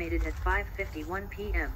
estimated at 5.51 p.m.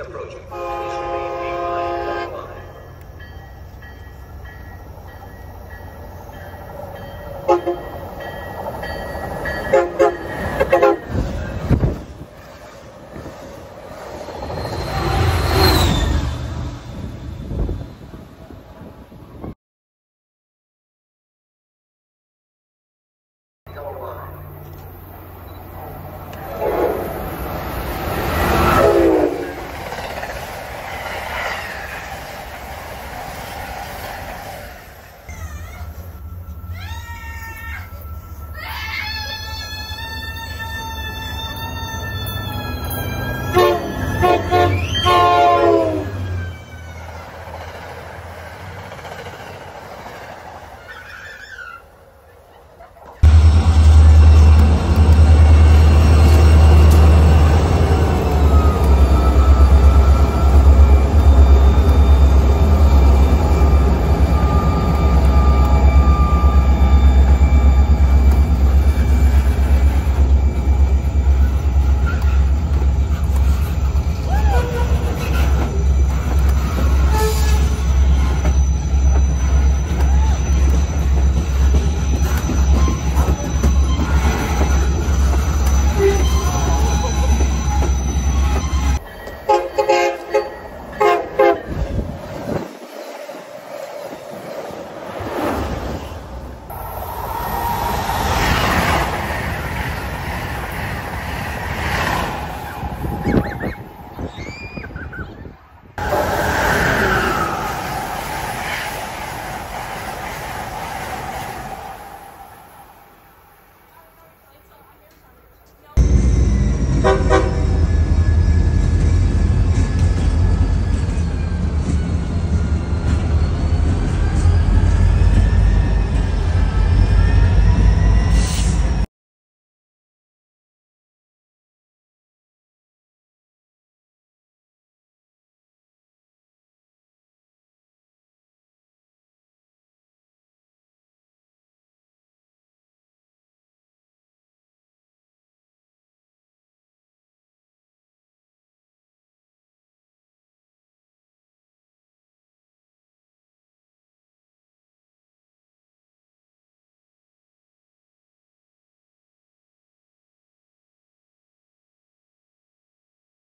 approaching.